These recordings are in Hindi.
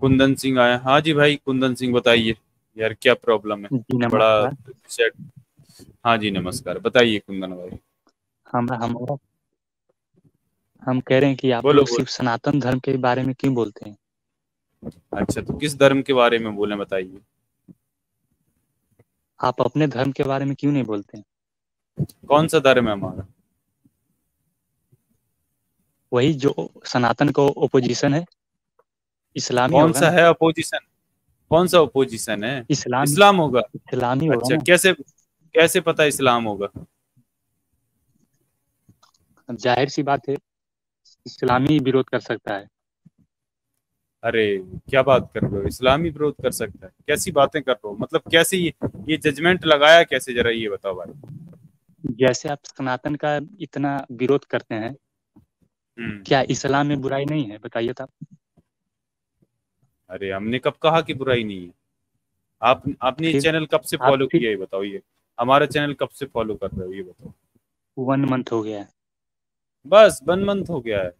कुंदन सिंह आया। हाँ जी भाई कुंदन सिंह बताइए। यार क्या प्रॉब्लम है? जी बड़ा सेट हाँ जी नमस्कार। बताइए कुंदन भाई। हम हमारा हम कह रहे हैं कि आप बोलो सिर्फ़ सनातन धर्म के बारे में क्यों बोलते हैं? अच्छा तो किस धर्म के बारे में बोले बताइए। आप अपने धर्म के बारे में क्यों नहीं बोलते हैं? कौन सा धर्म है हमारा? वही जो सनातन को ओपोजिशन है। इस्लामी कौन सा है अपोजिशन कौन सा अपोजिशन है? इस्लाम इस्लाम होगा। इस्लामी होगा अच्छा कैसे कैसे पता इस्लाम होगा? ज़ाहिर सी बात है इस्लामी विरोध कर सकता है। अरे क्या बात कर रहे हो? इस्लामी विरोध कर सकता है। कैसी बातें कर रहे हो? मतलब कैसे ये ये जजमेंट लगाया कैसे? जरा ये बताओ भाई। जैसे आप सनातन का इतना विरोध करते हैं हम्म। क्या इस्लाम में बुराई नहीं है? बताइए तो अरे हमने कब कहा कि बुराई नहीं है? आप आपने चैनल कब से फॉलो किया है बताओ ये हमारा चैनल कब से फॉलो कर रहे हो ये बताओ। वन मंथ हो गया है। बस वन मंथ हो गया है।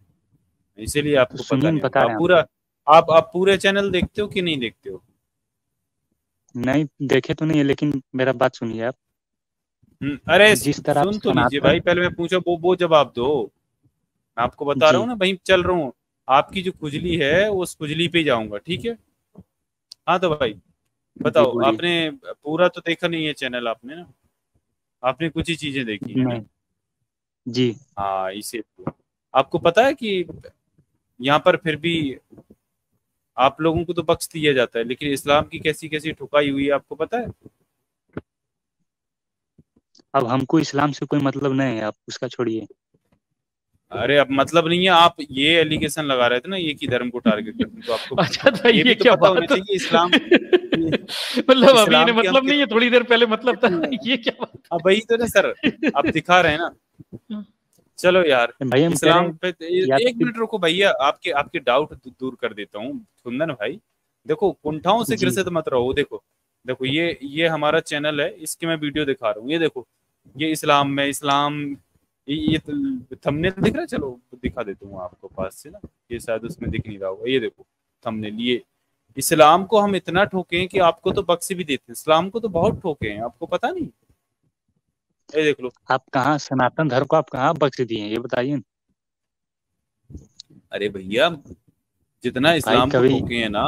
इसीलिए तो आपको पता नहीं बता आप पूरा आप आप पूरे चैनल देखते हो कि नहीं देखते हो? नहीं देखे तो नहीं है लेकिन मेरा बात सुनिए आप। हम्म, अरे जिस तरह सुन तो लीजिए भाई पहले मैं पूछा वो वो जवाब दो। मैं आपको बता रहा हूँ ना भाई चल रहा हूँ। आपकी जो खुजली है उस खुजली पे जाऊँगा ठीक है? हाँ तो भाई बताओ आपने पूरा तो देखा नहीं है चैनल आपने ना? आपने कुछ ही चीज़ें देखी है जी। हाँ इसे आपको पता है कि यहाँ पर फिर भी आप लोगों को तो बख्श दिया जाता है लेकिन इस्लाम की कैसी कैसी ठुकाई हुई है आपको पता है? अब हमको इस्लाम से कोई मतलब नहीं है आप उसका छोड़िए। अरे अब मतलब नहीं है आप ये एलिगेशन लगा रहे थे ना एक ही धर्म को टारगेट करते तो आपको अच्छा तो ये ये तो क्या बात चाहिए इस्लाम मतलब अभी इस्लाम इन्हें मतलब नहीं है थोड़ी देर पहले मतलब था ये क्या बात अब वही तो ना सर आप दिखा रहे हैं ना। चलो यार भाई इस्लाम पे तो एक मिनट रुको भैया आपके आपके डाउट दूर कर देता हूँ कुंदन भाई। देखो कुंठाओं से ग्रसित मत रहो देखो देखो ये ये हमारा चैनल है इसकी मैं वीडियो दिखा रहा हूँ ये देखो ये इस्लाम में इस्लाम ये, ये तो थंबनेल दिख रहा है? चलो दिखा देता हूँ आपको पास से ना। ये शायद उसमें दिख नहीं रहा होगा। ये देखो थंबनेल ये इस्लाम को हम इतना ठोके हैं कि आपको तो बख्श भी देते हैं। इस्लाम को तो बहुत ठोके हैं। आपको पता नहीं? ये देख लो। आप कहाँ सनातन धर्म को आप कहाँ बख्श दिए ये बताइए। अरे भैया जितना इस्लाम को ठोके हैं ना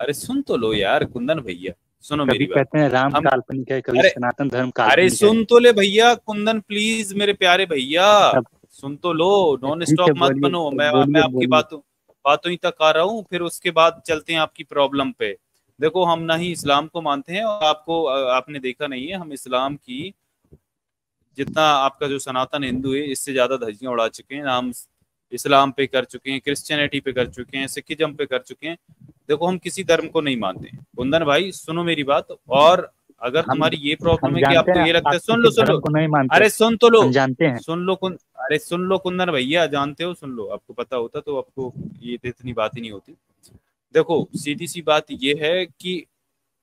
अरे सुन तो लो यार कुंदन भैया। सुनो मेरी बात। कहते हैं राम हम काल्पनिक है कभी सनातन धर्म अरे काल्पनिक है। सुन तो ले भैया कुंदन प्लीज़ मेरे प्यारे भैया। सुन तो लो नॉन स्टॉप मत बनो। मैं मैं आपकी बातों बातों ही तक आ रहा हूँ फिर उसके बाद चलते हैं आपकी प्रॉब्लम पे। देखो हम ना ही इस्लाम को मानते हैं और आपको आपने देखा नहीं है हम इस्लाम की जितना आपका जो सनातन हिंदू है इससे ज़्यादा धज्जियाँ उड़ा चुके हैं। हम इस्लाम पे कर चुके हैं क्रिश्चियनिटी पे कर चुके हैं सिखिज्म पे कर चुके हैं। देखो हम किसी धर्म को नहीं मानते कुंदन भाई सुनो मेरी बात और अगर हम तुम्हारी ये प्रॉब्लम है कि आपको ये लगता है सुन लो सुन लो। अरे सुन तो लो। जानते हैं। सुन लो कुन अरे सुन लो कुंदन भैया जानते हो सुन लो। आपको पता होता तो आपको ये तो इतनी बात ही नहीं होती। देखो सीधी सी बात ये है कि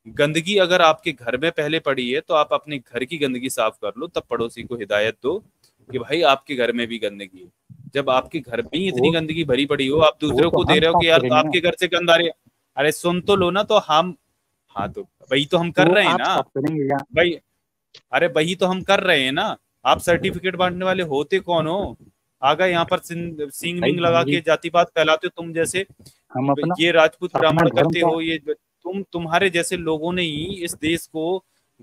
गंदगी अगर आपके घर में पहले पड़ी है तो आप अपने घर की गंदगी साफ़ कर लो तब पड़ोसी को हिदायत दो कि भाई आपके घर में भी गंदगी है। जब आपके घर में ही इतनी गंदगी भरी पड़ी हो आप दूसरों तो को दे रहे हो कि यार आपके घर से गंद आ रही। है अरे सुन तो लो ना तो हम हाँ तो वही तो हम कर वो रहे हैं ना। भाई अरे वही तो हम कर रहे हैं ना। आप सर्टिफिकेट बांटने वाले होते कौन हो? आगा यहाँ पर सिंग मिंग लगा के जाति पात फैलाते हो तुम जैसे। हम अपना ये राजपूत ब्राह्मण करते हो ये तुम तुम्हारे जैसे लोगों ने ही इस देश को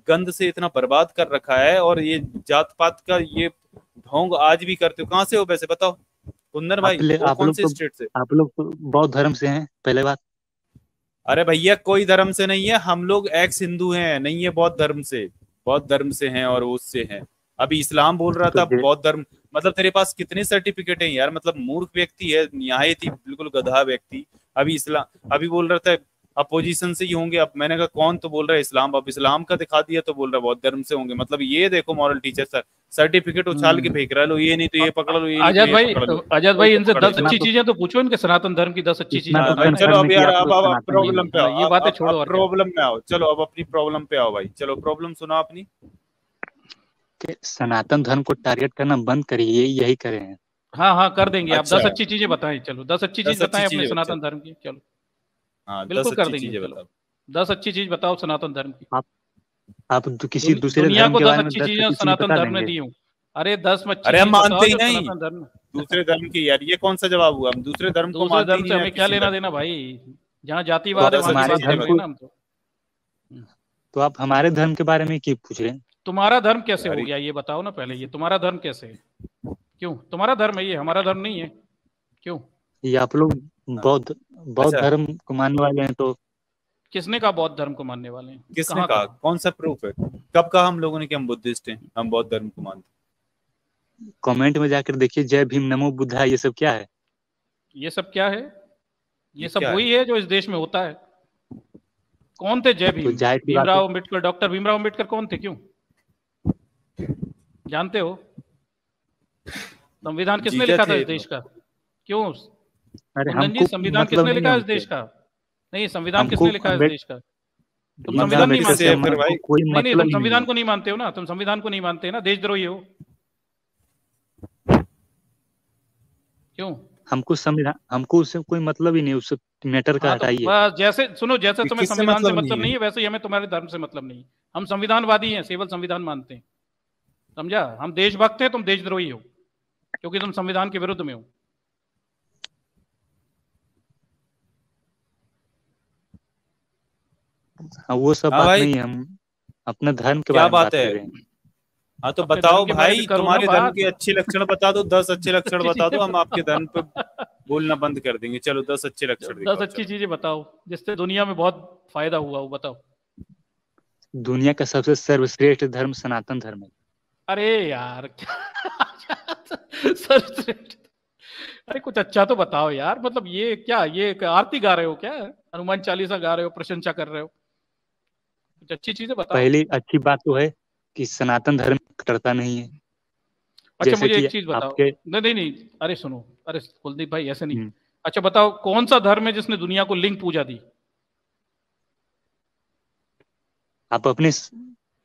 गंद से इतना बर्बाद कर रखा है और ये जात पात का ये ढोंग आज भी करते हो। कहाँ से हो वैसे? बताओ। कुंदन भाई आप आप कौन लोग से तो स्टेट से? आप लोग तो बौद्ध धर्म से हैं पहले बात। अरे भैया कोई धर्म से नहीं है। हम लोग एक्स हिंदू हैं नहीं है बौद्ध धर्म से। बौद्ध धर्म से हैं और उससे हैं। अभी इस्लाम बोल रहा तो था बौद्ध धर्म मतलब तेरे पास कितने सर्टिफिकेट हैं यार? मतलब मूर्ख व्यक्ति है न्याय थी बिल्कुल गधा व्यक्ति। अभी इस्लाम अभी बोल रहा था अपोजिशन से ही होंगे। अब मैंने कहा कौन? तो बोल रहा है इस्लाम। अब इस्लाम का दिखा दिया तो बोल रहा है बौद्ध धर्म से होंगे। मतलब ये देखो मॉरल टीचर सर सर्टिफिकेट उछाल के हम्म। फेंक रहा लो ये नहीं तो ये पकड़ लो ये नहीं तो आज़ाद भाई आज़ाद भाई इनसे दस अच्छी तो चीज़ें तो पूछो इनके सनातन धर्म की दस अच्छी चीज़ें। तो चलो अब यार अब अब प्रॉब्लम पे आओ ये बातें छोड़ो प्रॉब्लम में आओ। चलो अब अपनी प्रॉब्लम पे आओ भाई। चलो प्रॉब्लम सुनाओ अपनी। सनातन धर्म को टारगेट करना बंद करिए यही करें। हाँ हाँ कर देंगे। आप अच्छा। दस अच्छी चीज़ें बताएँ। चलो दस अच्छी चीज़ बताएँ अपने सनातन अच्छा। धर्म की। चलो। दस बिल्कुल कर देंगे दस अच्छी चीज़ बताओ सनातन धर्म की। आप दु- किसी दूसरे दुनिया धर्म को दस बारे में अच्छी चीज़ें सनातन धर्म ने दी हूँ। अरे दस अच्छी अरे हम मानते ही नहीं। धर्म दूसरे धर्म की यार ये कौन सा जवाब हुआ? हम दूसरे धर्म को दूसरे मानते ही धर्म नहीं से हमें क्या लेना देना भाई? जहाँ जातिवाद तो है वहाँ हमारे धर्म को- हम तो तो आप हमारे धर्म के बारे में क्यों पूछ रहे हैं? तुम्हारा धर्म कैसे हो गया? ये बताओ ना पहले ये तुम्हारा धर्म कैसे है? क्यों? तुम्हारा धर्म है ये हमारा धर्म नहीं है। क्यों? ये आप लोग बौद्ध बौद्ध अच्छा। धर्म को मानने वाले हैं तो किसने कहा बौद्ध धर्म को मानने वाले हैं? किसने कहा कौन सा प्रूफ है? कब कहा हम लोगों ने कि हम बुद्धिस्ट हैं हम बौद्ध धर्म को मानते कमेंट में जाकर देखिए जय भीम नमो बुद्धा ये सब क्या है? ये सब क्या है? ये ये सब क्या है? वही है? जो इस देश में होता है। कौन थे जय तो भीम? है भीमराव अंबेडकर डॉक्टर भीमराव अंबेडकर कौन थे? क्यों? जानते हो? संविधान किसने लिखा था इस देश का? क्यों? अरे हमको संविधान मतलब किसने लिखा है इस देश का? नहीं संविधान किसने लिखा इस देश का? तुम संविधान नहीं मानते। हो भाई- कोई नहीं नहीं मतलब तुम संविधान को नहीं मानते हो ना। तुम संविधान को नहीं मानते ना। देशद्रोही हो। क्यों? हमको संविधान हमको उससे कोई मतलब ही नहीं उस मैटर का हाँ, तो जैसे सुनो जैसे तुम्हें संविधान से मतलब मतलब नहीं नहीं है? वैसे ही हमें तुम्हारे धर्म से मतलब नहीं हम संविधानवादी हैं केवल संविधान मानते हैं। समझा? हम देशभक्त हैं तुम देशद्रोही हो क्योंकि तुम संविधान के विरुद्ध में हो। हाँ वो सब हाँ बात नहीं हम अपने धर्म के क्या बारे में बात है? कर रहे हैं हाँ तो बताओ भाई तुम्हारे धर्म के अच्छे लक्षण बता दो दस अच्छे लक्षण बता दो हम आपके धर्म पे बोलना बंद कर देंगे। चलो दस अच्छे लक्षण दस अच्छी चीज़ें बताओ जिससे दुनिया में बहुत फ़ायदा हुआ हो बताओ। दुनिया का सबसे सर्वश्रेष्ठ धर्म सनातन धर्म है। अरे यार सर्वश्रेष्ठ। अरे कुछ अच्छा तो बताओ यार मतलब ये क्या ये आरती गा रहे हो क्या? हनुमान चालीसा गा रहे हो प्रशंसा कर रहे हो। कुछ अच्छी चीज़ें बताओ। पहली अच्छी बात तो है कि सनातन धर्म कट्टरता नहीं है। अच्छा मुझे एक चीज़ बताओ। आपके नहीं नहीं नहीं अरे सुनो अरे कुलदीप भाई ऐसे नहीं। हम्म। अच्छा बताओ कौन सा धर्म है जिसने दुनिया को लिंग पूजा दी? आप अपने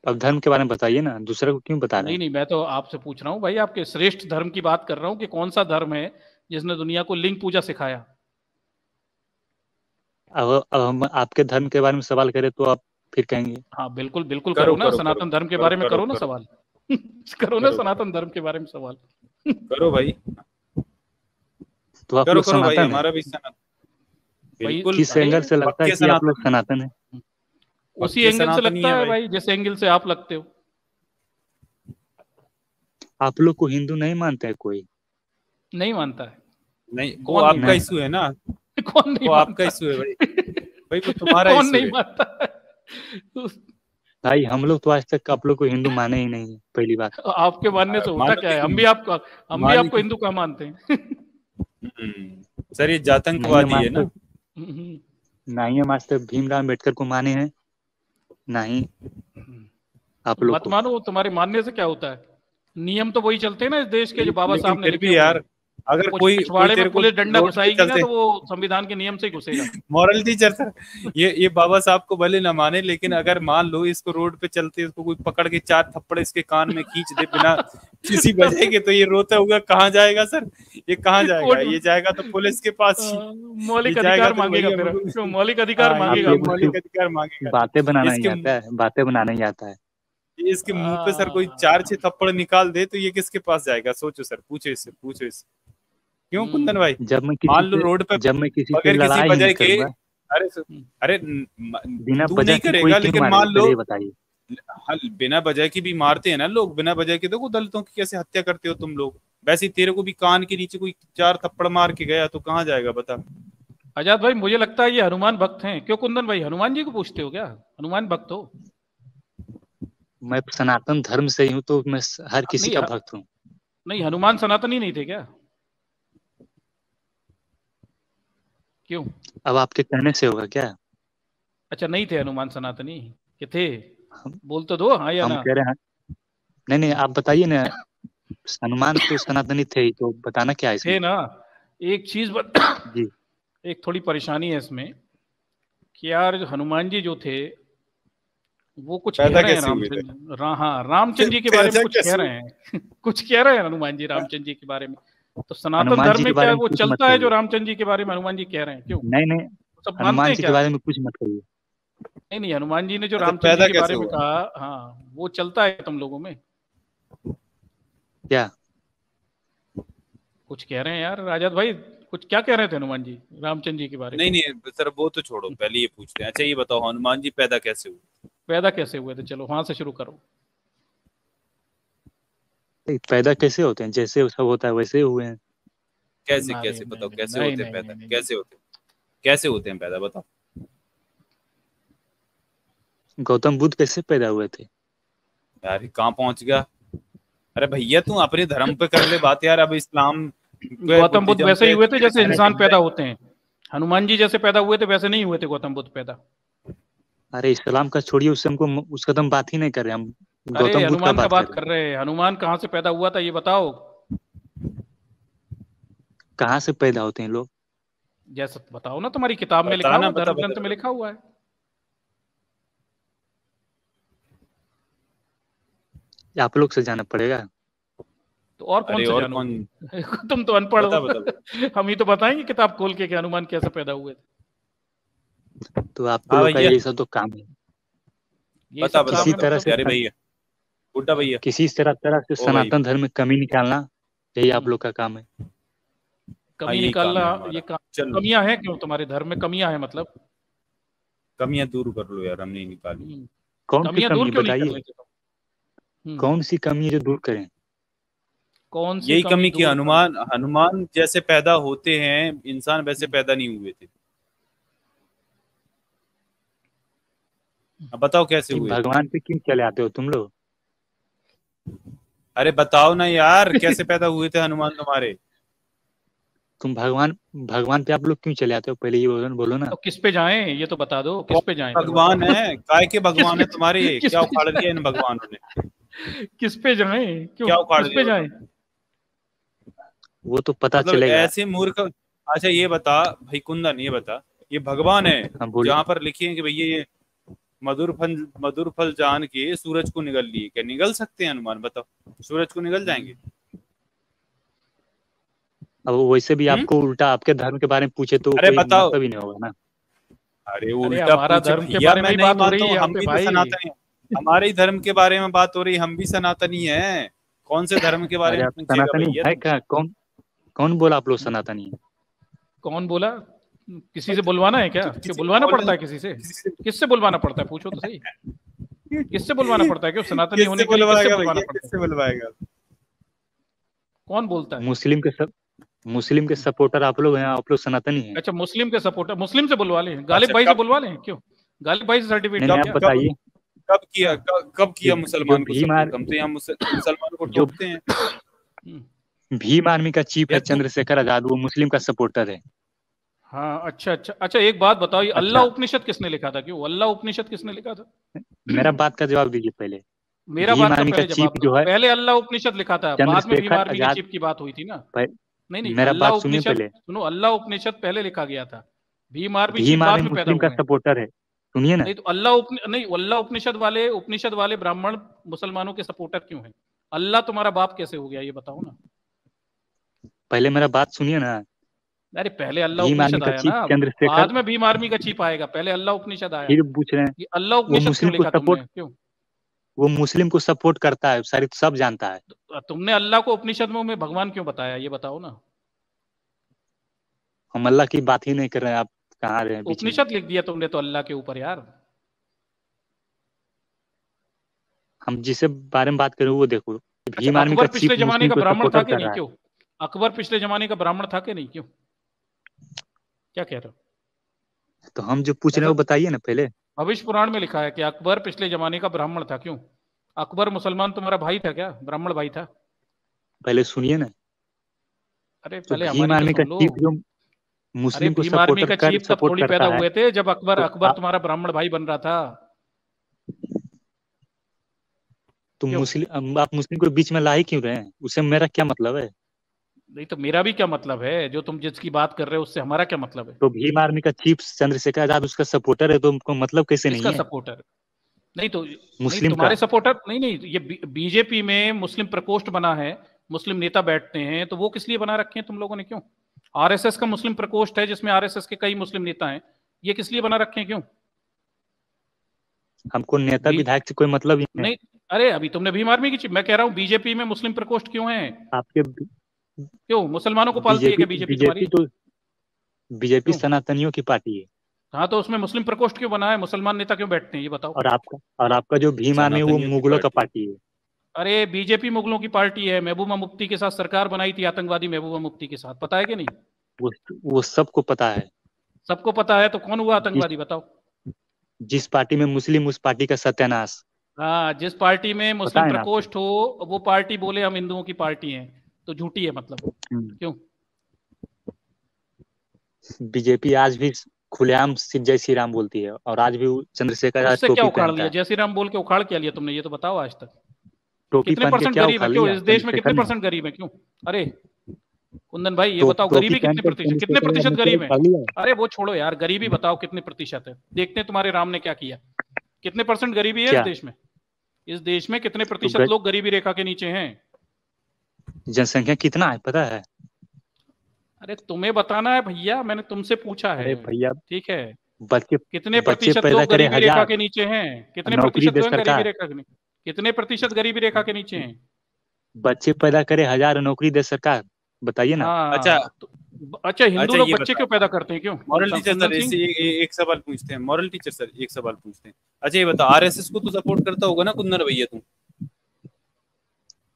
अब धर्म के बारे में बताइए ना दूसरे को क्यों बता रहे नहीं नहीं मैं तो आपसे पूछ रहा हूँ भाई आपके श्रेष्ठ धर्म की बात कर रहा हूँ कि कौन सा धर्म है जिसने दुनिया को लिंग पूजा सिखाया? अब अब हम आपके धर्म के बारे में सवाल करें तो आप फिर कहेंगे। हाँ बिल्कुल बिल्कुल करो, करो ना करो, सनातन करो, धर्म के करो, बारे में करो, करो ना सवाल। करो ना सनातन धर्म के बारे में सवाल। करो भाई। तो आप करो लोग करो भाई सनातन हमारा भी सनातन। भाई, बिल्कुल किस एंगल से लगता है कि आप लोग सनातन है। उसी एंगल से लगता है भाई। जिस एंगल से आप लगते हो। आप लोग को हिंदू नहीं मानते है कोई? नहीं मानता है। नहीं वो आपका इशू है ना। कौन नहीं वो आपका इशू है भाई। भाई वो तुम्हारा कौन इशू नहीं मानता? है भाई हम लोग तो आज तक आप लोग को हिंदू माने ही नहीं है पहली बात। आपके मानने से होता क्या है? हम भी आपको हम भी आपको हिंदू का मानते हैं? हम्म। सर ये जातंकवादी है ना? हम्म, ना ही हम आज तक भीमराव अंबेडकर को माने हैं। ना ही आप लोग मत मानो तुम्हारे मानने से क्या होता है? नियम तो वही चलते हैं ना इस देश के जो बाबा साहब ने फिर भी यार हैं। अगर कोई पिछवाड़े में पुलिस डंडा घुसाएगी ना तो वो संविधान के नियम से ही घुसेगा। मॉरल टीचर सर ये ये बाबा साहब को भले न माने लेकिन अगर मान लो इसको रोड पे चलते इसको कोई पकड़ के चार थप्पड़ इसके कान में खींच दे बिना किसी वजह के तो ये रोता हुआ कहाँ जाएगा सर? ये कहाँ जाएगा? ये जाएगा तो पुलिस के पास हाँ, मौलिक अधिकार तो मांगेगा क्यों मौलिक अधिकार हाँ, मांगेगा। मौलिक अधिकार मांगेगा। बातें बनाना नहीं आता है बातें बनाना ही आता है। इसके मुँह पे सर कोई चार छह थप्पड़ निकाल दे तो ये किसके पास जाएगा? सोचो सर पूछो इससे पूछो इससे। क्यों हम्म। कुंदन भाई? जब मैं मान लो रोड पे जब मैं किसी अगर से किसी लड़ाई वजह के अरे अरे बिना तू नहीं के करेगा लेकिन मान लो बताइए। बिना वजह की भी मारते हैं ना लोग। बिना बजाय के देखो दलितों की कैसे हत्या करते हो तुम लोग। वैसे तेरे को भी कान के नीचे कोई चार थप्पड़ मार के गया तो कहाँ जाएगा बता। आज़ाद भाई मुझे लगता है ये हनुमान भक्त हैं। क्यों कुंदन भाई हनुमान जी को पूछते हो क्या? हनुमान भक्त हो। मैं सनातन धर्म से ही हूँ तो मैं हर किसी का भक्त हूँ। नहीं हनुमान सनातनी नहीं थे क्या? क्यों? अब आपके कहने से होगा क्या? अच्छा नहीं थे हनुमान सनातनी। कि थे? हम- बोल तो दो हाँ या हम ना? कह रहे हैं नहीं नहीं आप बताइए ना। हनुमान तो सनातनी थे ही तो बताना क्या है ना। एक चीज़ बत... जी। एक थोड़ी परेशानी है इसमें कि यार हनुमान जी जो थे वो कुछ कह रहे हैं? रामचंद्र रा, हाँ रामचंद्र जी के बारे में कुछ कह रहे हैं। कुछ कह रहे हैं हनुमान जी रामचंद्र जी के बारे में। तो सनातन धर्म में क्या वो चलता है जो। रामचंद्र जी के बारे में हनुमान जी कह रहे हैं? क्यों? नहीं नहीं। सब हनुमान जी के बारे में कुछ मत कहिए। नहीं नहीं हनुमान जी ने जो अच्छा, रामचंद्र जी के बारे में कहा हाँ वो चलता है तुम लोगों में। क्या? कुछ कह रहे हैं यार राजद भाई कुछ क्या कह रहे थे हनुमान जी रामचंद्र जी के बारे में? नहीं नहीं सर वो तो छोड़ो पहले ये पूछते हैं। अच्छा ये बताओ हनुमान जी पैदा कैसे हुए? पैदा कैसे हुए थे? चलो वहाँ से शुरू करो। पैदा कैसे होते हैं? जैसे सब होता है वैसे हुए हैं। कैसे नहीं, कैसे नहीं, बताओ? नहीं, कैसे होते हैं पैदा? कैसे होते हैं? कैसे होते हैं पैदा? बताओ। गौतम बुद्ध कैसे पैदा हुए थे? यार ये कहाँ पहुँच गया? अरे भैया तू अपने धर्म पे कर ले बात यार। अब इस्लाम गौतम बुद्ध वैसे ही हुए थे जैसे इंसान पैदा होते हैं। हनुमान जी जैसे पैदा हुए थे वैसे नहीं हुए थे गौतम बुद्ध पैदा। अरे इस्लाम का छोड़िए उससे हमको उसका तो हम बात ही नहीं कर रहे हम गौतम बुद्ध का का बात बात कर रहे हैं। हनुमान कहाँ से पैदा हुआ था ये बताओ। कहाँ से पैदा होते हैं लोग? जैसा बताओ ना तुम्हारी किताब में लिखा हुआ धर्म ग्रंथ में लिखा हुआ है। आप लोग से जाना पड़ेगा। तो और कौन से और जानो कौन? तुम तो अनपढ़ हो। हम ही तो बताएँगे किताब खोल के कि हनुमान कैसे पैदा हुए थे। तो आप हाँ लोग का भैया। ये सब तो काम है। बता बता है तरह से अरे भैया। बुड्ढा भैया। किसी तरह तरह से सनातन धर्म में कमी निकालना यही आप हम्म। लोग का काम है। हाँ, कमी निकालना ये काम कमियाँ हैं क्यों तुम्हारे धर्म में? कमियाँ हैं मतलब। कमियाँ दूर कर लो यार हम नहीं निकाली। हम्म, कौन सी कमी बताइए? हम्म, कौन सी कमी जो दूर करें? कौन सी यही कमी की हनुमान हनुमान जैसे पैदा होते हैं इंसान वैसे पैदा नहीं हुए थे। अब बताओ कैसे हुए? भगवान पे क्यों चले आते हो तुम लोग? अरे बताओ ना यार कैसे पैदा हुए थे हनुमान तुम्हारे? तुम भगवान भगवान पे आप लोग क्यों चले आते हो? पहले ये बोलो ना बोलो ना। तो किस पे जाएँ? ये तो बता दो किस पे जाएँ? भगवान है काय के भगवान है तुम्हारे क्या उखाड़ लिया इन भगवानों ने? किस पे जाएँ? क्यों? क्या उखाड़ किस पे जाएँ? वो तो पता मतलब चलेगा। ऐसे मूर्ख अच्छा ये बता भाई कुंदन ये बता। ये भगवान है जहाँ पर लिखे हैं कि भैया ये मधुर फल मधुर फल जान के सूरज को निगल लिए। क्या निगल सकते हैं हनुमान? बताओ। सूरज को निगल जाएँगे? अब वैसे भी हम्म? आपको उल्टा आपके धर्म के बारे में पूछे तो अरे बताओ। मतलब नहीं होगा ना। अरे उल्टा हमारा धर्म के बारे में बात हो रही है हम भी तो सनातनी हमारे ही धर्म के बारे में बात हो रही है हम भी सनातनी है। कौन से धर्म के बारे में सनातनी है क्या? कौन कौन बोला आप लोग सनातनी? कौन बोला? किसी से बुलवाना है क्या? किसी कि बुलवाना पड़ता है किसी से? किससे बुलवाना पड़ता है? पूछो तो सही। किससे बुलवाना पड़ता है? क्यों? सनातनी होने के लिए किससे बुलवाएगा बुलवाना है? बुलवाएगा? कौन बोलता है? मुस्लिम के सब मुस्लिम के सपोर्टर आप लोग हैं आप लोग सनातनी हैं अच्छा मुस्लिम के सपोर्टर मुस्लिम से बुलवा लें। गालिब अच्छा, भाई से बुलवा लें? क्यों? गालिब भाई से सर्टिफिकेट नहीं कब- आप बताइए। कब किया कब, किया मुसलमान को हम तो यहाँ मुसलमान को टोकते हैं। भीम आर्मी का चीफ है चंद्रशेखर आज़ाद वो मुस्लिम का सपोर्टर है। हाँ अच्छा अच्छा अच्छा एक बात बताओ ये अच्छा। अल्लाह उपनिषद किसने लिखा था? क्यों अल्लाह उपनिषद किसने लिखा था? मेरा बात का जवाब दीजिए पहले। मेरा बात का का पहले जवाब जो है पहले अल्लाह उपनिषद लिखा था बाद में चंद्रशेखर भीम आर्मी के बात हुई थी ना। नहीं नहीं मेरा बात सुनिए पहले। सुनो अल्लाह उपनिषद पहले लिखा गया था। भीम आर्मी भीम बाद आर्मी में पैदा मुस्लिम का सपोर्टर है। सुनिए ना। नहीं तो अल्लाह उपनि, नहीं अल्लाह उपनिषद वाले उपनिषद वाले ब्राह्मण मुसलमानों के सपोर्टर क्यों है? अल्लाह तुम्हारा बाप कैसे हो गया ये बताओ ना। पहले मेरा बात सुनिए ना। अरे पहले अल्लाह उपनिषद आया ना। बाद में भीम आर्मी का चीफ आएगा। पहले अल्लाह उपनिषद आया। फिर पूछ रहे हैं ये अल्लाह उपनिषद क्यों को लिखा तुमने? क्यों? वो मुस्लिम को सपोर्ट करता है सारी सब जानता है। तो तुमने अल्लाह को उपनिषद में भगवान क्यों बताया? ये बताओ ना। हम अल्लाह की बात ही नहीं कर रहे हैं आप कहाँ रहे हैं उपनिषद लिख दिया तुमने तो अल्लाह के ऊपर यार। हम जिसे बारे में बात कर वो देखो। भीम अच्छा, आर्मी का पिछले जमाने का ब्राह्मण था कि नहीं? क्यों? अकबर पिछले जमाने का ब्राह्मण था कि नहीं? क्यों? क्या कह रहे हो? तो हम जो पूछ रहे हैं वो बताइए ना पहले। भविष्य पुराण में लिखा है कि अकबर पिछले जमाने का ब्राह्मण था क्यों? अकबर मुसलमान तुम्हारा भाई था क्या? ब्राह्मण भाई था। पहले सुनिए ना। अरे तो पहले हमारी तो का जो मुस्लिम को आर्मी का चीफ तब सपोर्ट थोड़ी करता पैदा हुए थे जब अकबर तो अकबर तुम्हारा ब्राह्मण भाई बन रहा था। तो मुस्लिम आप मुस्लिम को बीच में ला ही क्यों रहे हैं। उससे मेरा क्या मतलब है? नहीं तो मेरा भी क्या मतलब है? जो तुम जिसकी बात कर रहे हो उससे हमारा क्या मतलब है? तो भीम आर्मी का चीफ चंद्रशेखर आज़ाद उसका सपोर्टर है तो उनको मतलब कैसे नहीं है? सपोर्टर नहीं तो नहीं मुस्लिम तुम्हारे सपोर्टर नहीं नहीं ये बीजेपी में मुस्लिम प्रकोष्ठ बना है मुस्लिम नेता बैठते हैं तो वो किस लिए बना रखे हैं तुम लोगों ने क्यों? आरएसएस का मुस्लिम प्रकोष्ठ है जिसमें आरएसएस के कई मुस्लिम नेता हैं ये किस लिए बना रखे हैं क्यों? हमको नेता विधायक से कोई मतलब नहीं नहीं अरे अभी तुमने भीम आर्मी की मैं कह रहा हूँ बीजेपी में मुस्लिम प्रकोष्ठ क्यों है? आपके क्यों? मुसलमानों को पालती है क्या बीजेपी बीजेपी तो बीजेपी सनातनियों की पार्टी है। हाँ तो उसमें मुस्लिम प्रकोष्ठ क्यों बना है? मुसलमान नेता क्यों बैठते हैं ये बताओ। और आपका और आपका जो भीम आर्मी है वो मुगलों का पार्टी पार्टी है। अरे बीजेपी मुगलों की पार्टी है। महबूबा मुफ्ती के साथ सरकार बनाई थी आतंकवादी महबूबा मुफ्ती के साथ। पता है कि नहीं? वो वो सबको पता है। सबको पता है तो कौन हुआ आतंकवादी बताओ। जिस पार्टी में मुस्लिम उस पार्टी का सत्यानाश। हाँ जिस पार्टी में मुस्लिम प्रकोष्ठ हो वो पार्टी बोले हम हिंदुओं की पार्टी है। तो झूठी है मतलब। हम्म। क्यों? बीजेपी आज भी खुलेआम जय श्री राम बोलती है और आज भी चंद्रशेखर आज उससे क्या उखाड़ लिया? जय श्री राम बोल के उखाड़ क्या लिया तुमने? ये तो बताओ आज तक। टोपी कितने परसेंट गरीब है? क्यों? इस देश में कितने परसेंट गरीब है? क्यों? अरे कुंदन भाई ये तो बताओ गरीबी कितने प्रतिशत कितने प्रतिशत गरीब है? अरे वो छोड़ो यार गरीबी बताओ कितने प्रतिशत है? देखते हैं तुम्हारे राम ने क्या किया। कितने परसेंट गरीबी है इस देश में? इस देश में कितने प्रतिशत लोग गरीबी रेखा के नीचे हैं? जनसंख्या कितना है पता है? अरे तुम्हें बताना है भैया मैंने तुमसे पूछा है। भैया ठीक है। बच्चे कितने बच्चे प्रतिशत पैदा लोग गरीबी रेखा हज़ार। के नीचे हैं? कितने नौकरी प्रतिशत लोग गरीबी रेखा के नीचे? कितने प्रतिशत गरीबी रेखा के नीचे हैं? बच्चे पैदा करे हज़ार नौकरी दे सरकार। बताइए ना। हाँ। अच्छा। तो- अच्छा हिंदू अच्छा, लोग बच्चे क्यों पैदा करते हैं क्यों? मॉरल टीचर सर एक सवाल पूछते हैं। मॉरल टीचर सर एक सवाल पूछते हैं। अच्छा ये बताओ आरएसएस को तो सपोर्ट करता होगा ना कुंदन भैया तुम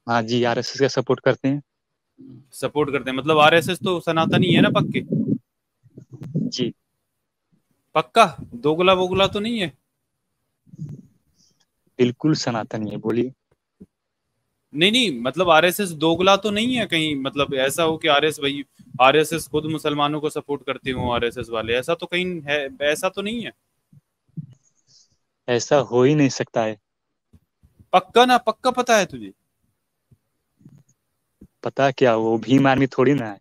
हाँ जी आरएसएस का सपोर्ट करते हैं। सपोर्ट करते हैं। मतलब आरएसएस तो सनातनी है ना पक्के? जी। पक्का? दोगला वोगला तो नहीं है? बिल्कुल सनातनी है बोलिए। नहीं नहीं मतलब आरएसएस दोगला तो नहीं है कहीं? मतलब ऐसा हो कि आरएस भाई आरएसएस खुद मुसलमानों को सपोर्ट करते हो आरएसएस वाले। ऐसा तो कहीं है ऐसा तो नहीं है? ऐसा हो ही नहीं सकता है। पक्का ना? पक्का पता है तुझे? पता क्या वो भीम आर्मी थोड़ी ना है।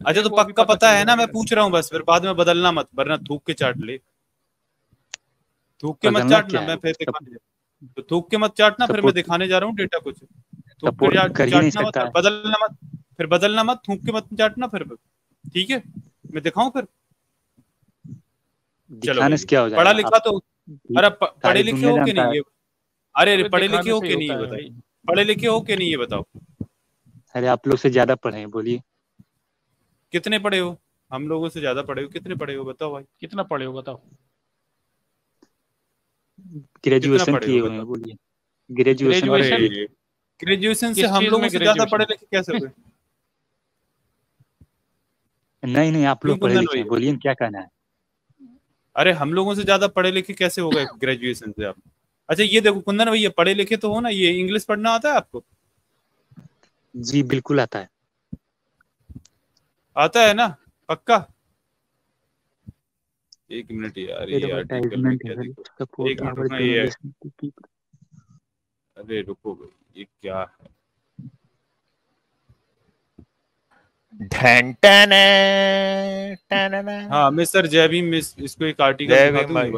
अच्छा तो पक्का पता पता है ना मैं फिर। पूछ रहा हूँ बस फिर बाद में बदलना मत वरना थूक के चाट ले। थूक के मत चाटना मैं फिर दिखाने तो थूक के मत चाटना फिर मैं दिखाने जा रहा हूँ डेटा कुछ। थूक के चाटना मत बदलना मत फिर बदलना मत थूक के मत चाटना फिर। ठीक है? मैं दिखाऊँ फिर? चलो क्या हो पढ़ा लिखा तो अरे पढ़े लिखे हो के नहीं ये? अरे अरे अरे पढ़े लिखे हो के नहीं ये बताइए? पढ़े लिखे हो के नहीं ये बताओ? अरे आप लोग से ज़्यादा पढ़े हैं बोलिए। कितने पढ़े हो? हम लोगों से ज़्यादा पढ़े हो। कितने पढ़े हो बताओ भाई। कितना पढ़े हो बताओ। ग्रेजुएशन किए हुए हैं बोलिए। ग्रेजुएशन ग्रेजुएशन से हम लोगों से ज़्यादा पढ़े लिखे कैसे हो गए नहीं नहीं आप लोग पढ़े लिखे बोलिए क्या कहना है? अरे हम लोगों से ज़्यादा पढ़े लिखे कैसे हो गए ग्रेजुएशन से आप? अच्छा ये देखो कुंदन भैया पढ़े लिखे तो हो ना ये इंग्लिश पढ़ना आता है आपको? जी बिल्कुल आता है। आता है ना? पक्का? एक मिनट यार ये आर्टिकल में क्या देखो। एक मिनट आवर ये अरे रुको भाई ये क्या है? ढन टन टन हाँ मैं सर जय भीम इस, इसको एक आर्टिकल जय भीम भाई।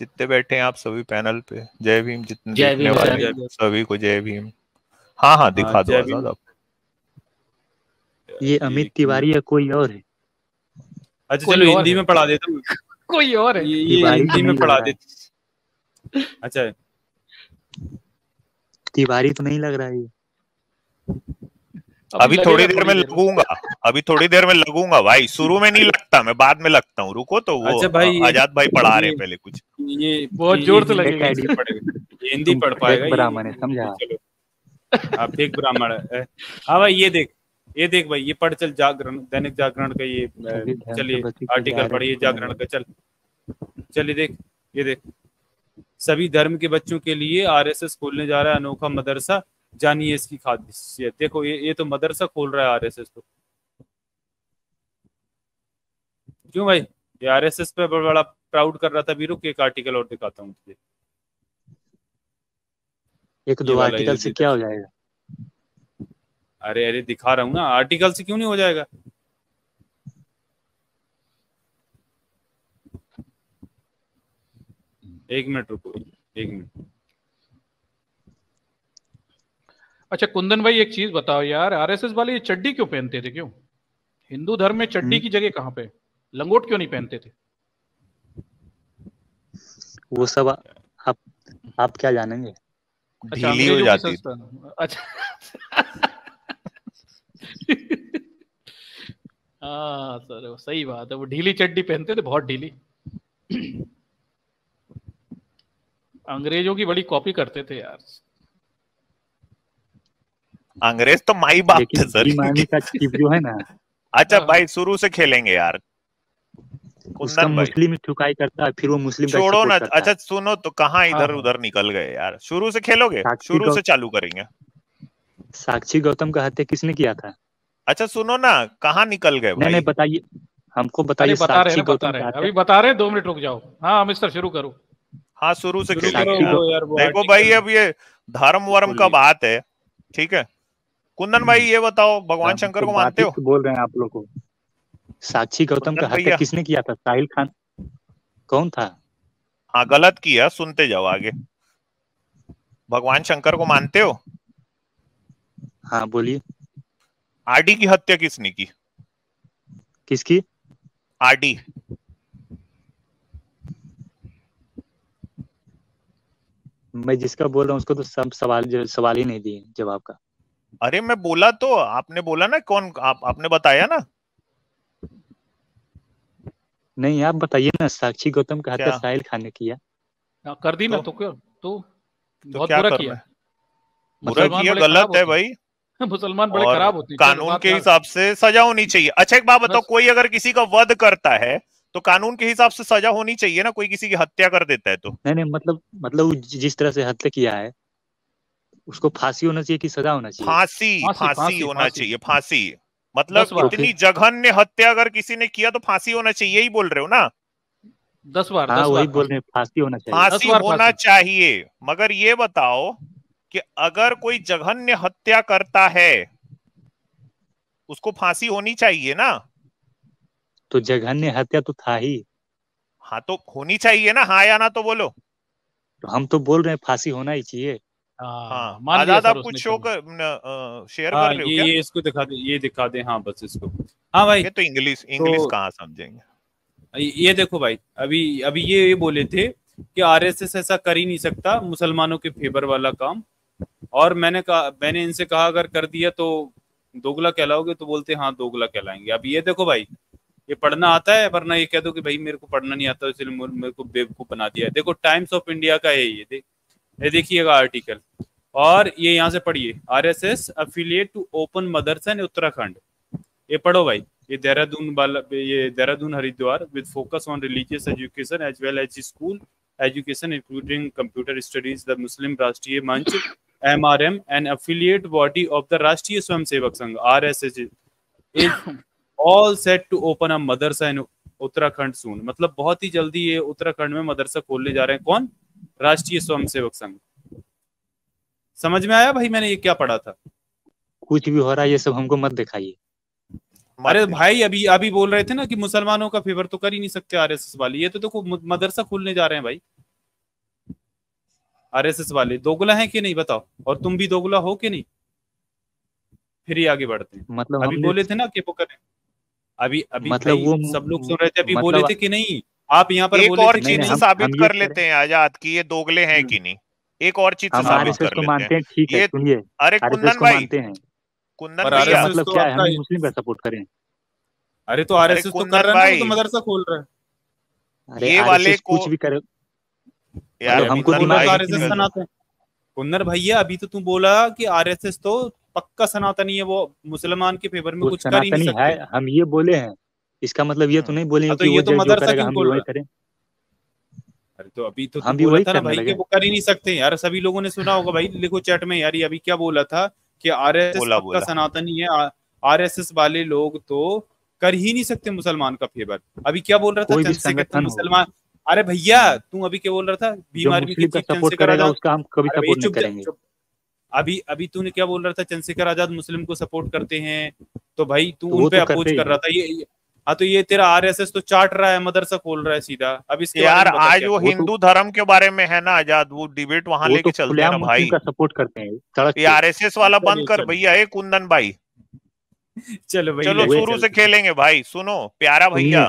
जितने बैठे हैं आप सभी पैनल पे जय भीम जितने जय वाले भीम। सभी को जय भीम हाँ हाँ दिखा दो आज़ाद आप ये अमित तिवारी या कोई और है? अच्छा चलो हिंदी में पढ़ा देता हूँ। कोई और है। ये ये हिंदी में पढ़ा देता अच्छा। तिवारी तो नहीं लग रहा है ये। अभी थोड़ी देर में लगूँगा अभी थोड़ी देर में लगूँगा भाई। शुरू में नहीं लगता मैं बाद में लगता हूँ रुको तो वो अच्छा भाई, आज़ाद भाई पढ़ा रहे हैं पहले कुछ। ये बहुत ज़ोर से लगेगा। हिंदी पढ़ पाएगा ब्राह्मण है, समझा? आप फेक ब्राह्मण हाँ भाई ये देख ये देख भाई ये पढ़ चल जागरण दैनिक जागरण का ये के चलिए आर्टिकल पढ़िए जागरण का चल। चलिए देख ये देख सभी धर्म के बच्चों के लिए आरएसएस खोलने जा रहा है अनोखा मदरसा जानिए इसकी खासियत। देखो ये ये तो मदरसा खोल रहा है आरएसएस तो क्यों भाई? ये आरएसएस पे बड़ा प्राउड कर रहा था भी रुक एक आर्टिकल और दिखाता हूँ तुझे। एक दो आर्टिकल से क्या हो जाएगा? अरे अरे दिखा रहा हूँ ना आर्टिकल से क्यों नहीं हो जाएगा? एक मिनट रुको एक मिनट। अच्छा कुंदन भाई एक चीज़ बताओ यार आरएसएस वाले ये चड्डी क्यों पहनते थे क्यों? हिंदू धर्म में चड्डी हम्म। की जगह कहाँ पे? लंगोट क्यों नहीं पहनते थे? वो सब आप आप क्या जानेंगे? ढीली हो जाती। अच्छा। हाँ सर वो सही बात है वो ढीली चड्डी पहनते थे बहुत ढीली। अंग्रेज़ों की बड़ी कॉपी करते थे यार। अंग्रेज़ तो माई बाप थे सर। का जो है ना। अच्छा हाँ। भाई शुरू से खेलेंगे यार। उसका मुस्लिम ही ठुकाई करता है फिर वो मुस्लिम छोड़ो ना अच्छा सुनो तो कहाँ इधर हाँ। उधर निकल गए यार। शुरू से खेलोगे? शुरू से चालू करेंगे। साक्षी गौतम का हत्या किसने किया था? अच्छा सुनो ना कहाँ निकल गए नहीं भाई? नहीं बताइए। हमको बताइए बता रहे हैं बता रहे हैं। अभी बता रहे हैं दो मिनट रुक जाओ। हाँ मिस्टर शुरू करो। हाँ शुरू से देखो भाई अब ये धर्म वर्म का बात है ठीक है? कुंदन भाई ये बताओ भगवान शंकर को मानते हो बोल रहे हैं आप लोग को। साक्षी गौतम का हत्या किसने किया था? साहिल खान। कौन था? हाँ गलत किया सुनते जाओ आगे। भगवान शंकर को मानते हो? हाँ बोलिए। आरडी की हत्या किसने की? किसकी? आरडी मैं जिसका बोल रहा हूँ उसको तो सब सवाल सवाल ही नहीं दिए जवाब का। अरे मैं बोला तो आपने बोला ना कौन आप आपने बताया ना? नहीं आप बताइए ना साक्षी गौतम का हत्या साहिल खान ने किया? हाँ, कर दी ना तो- तो क्यों? तो तो बहुत बुरा किया। बुरा किया गलत है भाई। मुसलमान बड़े खराब होते हैं। कानून के हिसाब से सजा होनी चाहिए। अच्छा एक बात बताओ कोई अगर किसी का वध करता है तो कानून के हिसाब से सजा होनी चाहिए ना? कोई किसी की हत्या कर देता है तो। नहीं नहीं मतलब मतलब जिस तरह से हत्या किया है उसको फांसी होना चाहिए कि सजा होना चाहिए? फांसी फांसी, होना चाहिए फांसी। मतलब इतनी जघन्य हत्या अगर किसी ने किया तो फांसी होना चाहिए यही बोल रहे हो ना? दस बार हाँ दस वही बोल रहे फांसी होना चाहिए। फांसी होना चाहिए मगर ये बताओ कि अगर कोई जघन्य हत्या करता है उसको फांसी होनी चाहिए ना? तो जघन्य हत्या तो था ही। हाँ तो होनी चाहिए ना? हाँ या ना तो बोलो। तो हम तो बोल रहे हैं फांसी होना ही चाहिए। हाँ हाँ आज़ाद आप कुछ शो कर शेयर हाँ कर रहे हो ये क्या? ये इसको दिखा दे ये दिखा दे हाँ बस इसको। हाँ भाई। ये तो इंग्लिश इंग्लिश तो- कहाँ समझेंगे? ये देखो भाई अभी अभी ये ये बोले थे कि आरएसएस ऐसा कर ही नहीं सकता मुसलमानों के फेवर वाला काम। और मैंने कहा मैंने इनसे कहा अगर कर दिया तो दोगला कहलाओगे तो बोलते हाँ दोगला कहलाएँगे। अब ये देखो भाई ये पढ़ना आता है वरना ये कह दो कि भाई मेरे को पढ़ना नहीं आता इसलिए मेरे को बेवकूफ़ बना दिया है। देखो टाइम्स ऑफ़ इंडिया का है ये देख। ये देखिएगा आर्टिकल और ये यहाँ से पढ़िए। आरएसएस अफिलिएट टू ओपन मदरसा इन उत्तराखंड ये पढ़ो भाई। ये देहरादून ये Dehradun Haridwar with focus on religious education as well as school education including computer studies the Muslim Rashtriya Manch MRM an affiliate body of the Rashtriya Swayam Sevak Sangh RSS is all set to open a Madrasa in Uttarakhand soon मतलब बहुत ही जल्दी ये उत्तराखंड में मदरसा खोलने जा रहे हैं। कौन? राष्ट्रीय स्वयंसेवक संघ। समझ में आया भाई मैंने ये क्या पढ़ा था? कुछ भी हो रहा है ये सब हमको मत दिखाइए। अरे भाई अभी अभी बोल रहे थे ना कि मुसलमानों का फेवर तो कर ही नहीं सकते आरएसएस वाले। ये तो देखो मु- मदरसा खोलने जा रहे हैं भाई। आरएसएस वाले दोगला है कि नहीं बताओ? और तुम भी दोगला हो कि नहीं? फिर ही आगे बढ़ते हैं। मतलब अभी बोले थे ना कि वो करें। अभी अभी मतलब वो- सब लोग सुन रहे थे अभी मतलब- बोले थे कि नहीं? आप यहाँ पर एक और चीज़ साबित कर लेते हैं आज़ाद की ये दोगले हैं हम्म। कि नहीं? एक और चीज़ साबित कर लेते हैं। हैं ठीक है ये- सुनिए। अरे कुंदन भाई। कुंदन RSS मतलब तो क्या है मुस्लिम का सपोर्ट करें? अरे तो आरएसएस तो कुंदन कर रहा है भाई। तो मदरसा खोल रहा है। अरे ये वाले को- कुछ भी करे यार हमको कुंदन भाई आरएसएस सनातन कुंदन भैया अभी तो तू बोला कि आरएसएस तो पक्का सनातनी है वो मुसलमान के फेवर में कुछ कर ही नहीं सकते। हम ये बोले हैं इसका मतलब ये तो नहीं बोलेंगे हाँ, तो कि ये वो तो जो जो मदरसा करेगा क्यों हम बोल वही रहा करें। अरे तो अभी तो हम भी बोला वही था ना करने भाई लगे। कि वो कर ही नहीं सकते। यार सभी लोगों ने सुना होगा भाई लिखो चैट में यार ये अभी क्या बोला था कि आरएसएस बोला। सनातनी है आरएसएस वाले लोग तो कर ही नहीं सकते मुसलमान का फेवर। अभी क्या बोल रहा था? कोई भी संगठन मुसलमान। अरे भैया तू अभी क्या बोल रहा था? आर्मी का सपोर्ट करेगा उसका हम कभी सपोर्ट नहीं करेंगे। अभी अभी तूने क्या बोल रहा था? चंद्रशेखर आज़ाद मुस्लिम को सपोर्ट करते हैं तो भाई तू उन पे तो अपोज कर रहा था। ये- हाँ तो ये तेरा आरएसएस तो चाट रहा है मदरसा खोल रहा है सीधा। अब इसके यार आज वो तो- हिंदू धर्म के बारे में है ना आज़ाद। वो डिबेट वहाँ लेके तो चलते हैं ना भाई। का सपोर्ट करते हैं ये आरएसएस वाला बंद कर भैया ए कुंदन भाई। चलो भाई चलो शुरू से खेलेंगे भाई सुनो प्यारा भैया।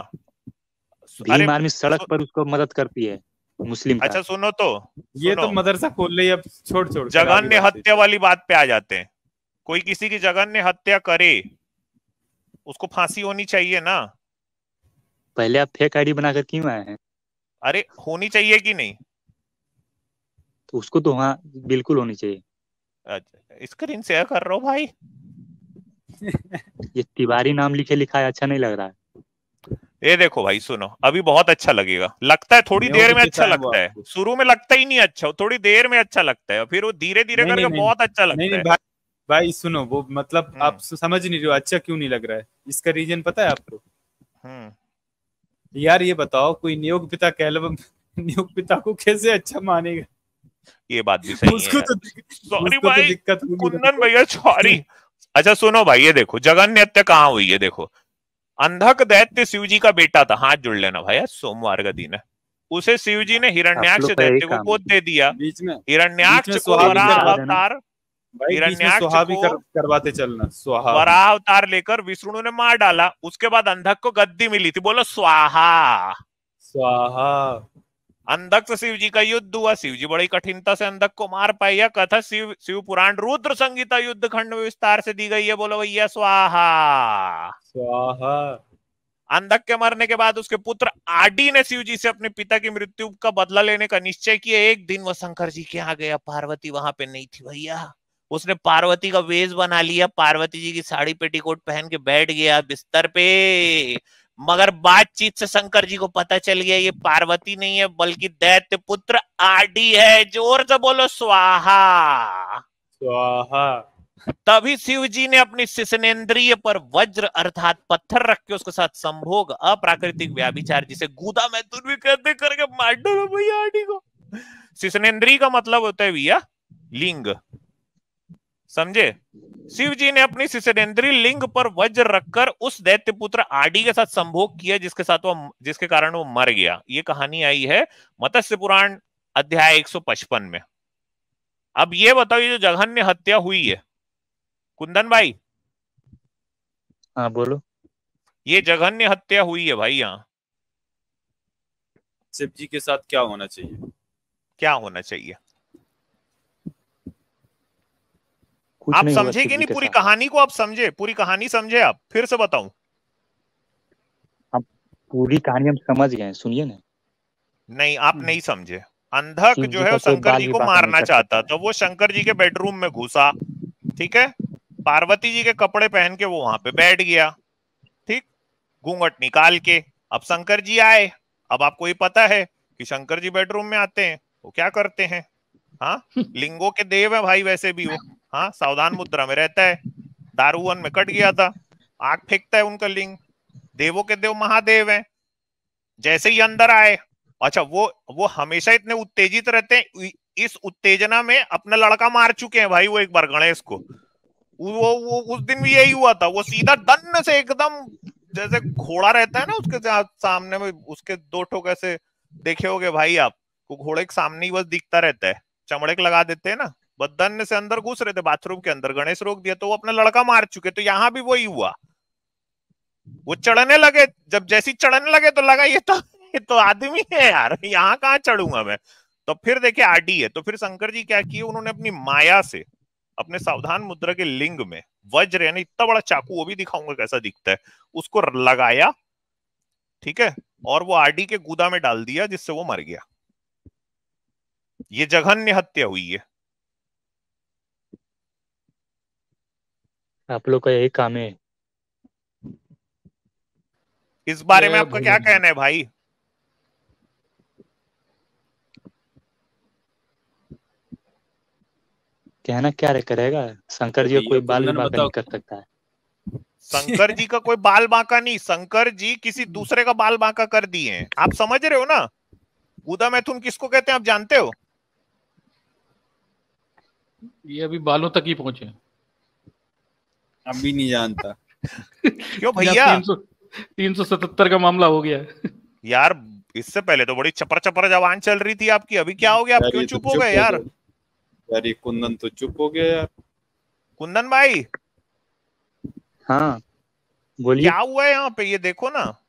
भीम आर्मी सड़क पर उसको मदद करती है मुस्लिम अच्छा सुनो तो ये तो मदरसा खोल ले अब छोड़ छोड़ आगे बात। हत्या वाली बात पे आ जाते हैं। कोई किसी की जगन ने हत्या करे उसको फांसी होनी चाहिए ना। पहले आप फेक आईडी बनाकर क्यों आए हैं? अरे होनी चाहिए कि नहीं? तो उसको तो वहाँ बिल्कुल होनी चाहिए। अच्छा स्क्रीन शेयर कर रहा हूँ भाई। ये तिवारी नाम लिखे लिखा है अच्छा नहीं लग रहा है। ये देखो भाई सुनो अभी बहुत अच्छा लगेगा। लगता है थोड़ी देर में अच्छा लगता है। शुरू में लगता ही नहीं अच्छा थोड़ी देर में अच्छा लगता है फिर वो धीरे धीरे करके बहुत अच्छा लगता है। भाई सुनो वो मतलब हम्म। आप समझ नहीं रहे हो अच्छा क्यों नहीं लग रहा है? इसका रीजन पता है आपको? हम्म। यार ये बताओ कोई नियोग पिता कहलव नियोग पिता को कैसे अच्छा मानेगा? ये बात भी सही उसको है तो सॉरी उसको तो भाई दिक्कत कुंदन भैया सॉरी अच्छा सुनो भाई ये देखो जगन्य हत्या कहाँ हुई है देखो। अंधक दैत्य शिव जी का बेटा था। हाथ जुड़ लेना भाई आज सोमवार का दिन है। उसे शिव जी ने हिरण्याक्ष दैत्य को। गोद दे दिया। बीच हिरण्याक्ष को। अवतार सुहा भी कर, करवाते चलना सुहा वराह अवतार लेकर विष्णु ने मार डाला। उसके बाद अंधक को गद्दी मिली थी। बोलो स्वाहा। स्वाहा। अंधक से शिव जी का युद्ध हुआ। शिव जी बड़ी कठिनता से अंधक को मार पाए यह कथा शिव शिव पुराण रुद्र संगीता युद्ध खंड में विस्तार से दी गई है। बोलो भैया स्वाहा। स्वाहा। अंधक के मरने के बाद उसके पुत्र आडी ने शिव जी से अपने पिता की मृत्यु का बदला लेने का निश्चय किया। एक दिन वह शंकर जी के यहाँ गया पार्वती वहाँ पे नहीं थी भैया। उसने पार्वती का वेश बना लिया पार्वती जी की साड़ी पेटीकोट पहन के बैठ गया बिस्तर पे। मगर बातचीत से शंकर जी को पता चल गया ये पार्वती नहीं है बल्कि दैत्य पुत्र आडी है। ज़ोर से बोलो स्वाहा। स्वाहा। तभी शिव जी ने अपनी शिशनेन्द्रिय पर वज्र अर्थात पत्थर रख के उसके साथ संभोग अप्राकृतिक व्याभिचार जिसे गुदा में तुम भी कहते करके मार डालो भैया आडी को। शिशनेन्द्रिय का मतलब होता है भैया लिंग। समझे? शिव जी ने अपनी शिशनेन्द्रिय लिंग पर वज्र रखकर उस दैत्य पुत्र आडी के साथ संभोग किया जिसके साथ वो जिसके कारण वो मर गया। ये कहानी आई है मत्स्य पुराण अध्याय 155 में। अब ये बताओ ये जो जघन्य हत्या हुई है कुंदन भाई। हाँ बोलो। ये जघन्य हत्या हुई है भाई यहाँ। शिव जी के साथ क्या होना चाहिए? क्या होना चाहिए कुछ आप समझे कि नहीं? पूरी कहानी को आप समझे पूरी कहानी समझे आप फिर से बताऊँ। पूरी कहानी हम समझ गए सुनिए ना। नहीं आप नहीं समझे। अंधक जो है शंकर जी को मारना चाहता तो वो शंकर जी के बेडरूम में घुसा ठीक है? पार्वती जी के कपड़े पहन के वो वहाँ पे बैठ गया ठीक? घूंघट निकाल के अब शंकर जी आए। अब आपको ये पता है कि शंकर जी बेडरूम में आते हैं वो क्या करते हैं? हाँ लिंगों के देव है भाई वैसे भी वो। हाँ सावधान मुद्रा में रहता है। दारूवन में कट गया था। आग फेंकता है उनका लिंग। देवों के देव महादेव हैं। जैसे ही अंदर आए। अच्छा वो वो हमेशा इतने उत्तेजित रहते हैं। इस उत्तेजना में अपना लड़का मार चुके हैं भाई वो एक बार गणेश को। वो वो उस दिन भी यही हुआ था। वो सीधा दन्न से एकदम जैसे घोड़ा रहता है ना उसके सामने में, उसके दो ठोक ऐसे देखे होगे भाई आप। वो घोड़े के सामने ही बस दिखता रहता है। चमड़े लगा देते हैं ना। बदन से अंदर घुस रहे थे, बाथरूम के अंदर। गणेश रोक दिया तो वो अपना लड़का मार चुके। तो यहाँ भी वही हुआ। वो चढ़ने लगे। जब जैसी चढ़ने लगे तो लगा, ये तो ये तो आदमी है यार। यहाँ कहाँ चढ़ूँगा मैं? तो फिर देखे आडी है तो फिर शंकर जी क्या किए? उन्होंने अपनी माया से, अपने सावधान मुद्रा के लिंग में वज्र, यानी इतना बड़ा चाकू, वो भी दिखाऊँगा कैसा दिखता है, उसको लगाया, ठीक है, और वो आडी के गुदा में डाल दिया, जिससे वो मर गया। ये जघन्य हत्या हुई है। आप लोग का यही काम है। इस बारे में आपका क्या कहना है भाई? कहना क्या रे करेगा? शंकर जी का कोई बाल बताओ। नहीं कर सकता है। शंकर जी का कोई बाल बांका नहीं। शंकर जी किसी दूसरे का बाल बांका कर दिए हैं। आप समझ रहे हो ना? उदा मैथुन किसको कहते हैं आप जानते हो? ये अभी बालों तक ही पहुँचे। अभी नहीं जानता। क्यों भैया? तीन सौ सतहत्तर का मामला हो गया। यार इससे पहले तो बड़ी चपर चपर जवान चल रही थी आपकी अभी क्या हो गया? आप क्यों तो चुप हो गए यार? यार ये कुंदन तो चुप हो गया यार। कुंदन भाई? हाँ बोलिए। क्या हुआ है यहाँ पे? ये देखो ना।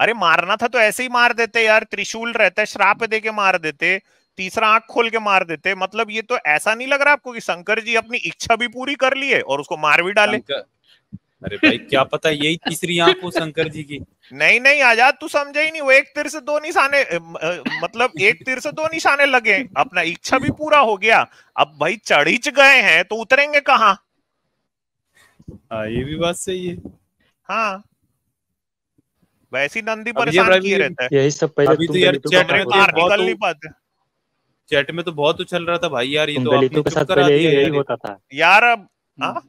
अरे मारना था तो ऐसे ही मार देते यार त्रिशूल रहता है श्राप दे के मार देते तीसरा आँख खोल के मार देते। मतलब ये तो ऐसा नहीं लग रहा आपको कि शंकर जी अपनी इच्छा भी पूरी कर लिए और उसको मार भी डाले? अरे भाई क्या पता यही तीसरी आँख हो शंकर जी की। नहीं नहीं आज़ाद तू समझा ही नहीं वो एक तीर से दो निशाने मतलब एक तीर से दो निशाने लगे अपना इच्छा भी पूरा हो गया। अब भाई चढ़ीच गए हैं तो उतरेंगे कहाँ? हाँ ये भी बात सही है। हाँ। वैसी नंदी परेशान किए रहता है। यही सब पहले अभी तुम तो यार चैट में तो तो बाहर बहुत निकल नहीं तो- पाते। चैट में तो बहुत उछल रहा था भाई यार ये तुम तो आपने दलितों के साथ पहले यही होता था। यार अब हाँ?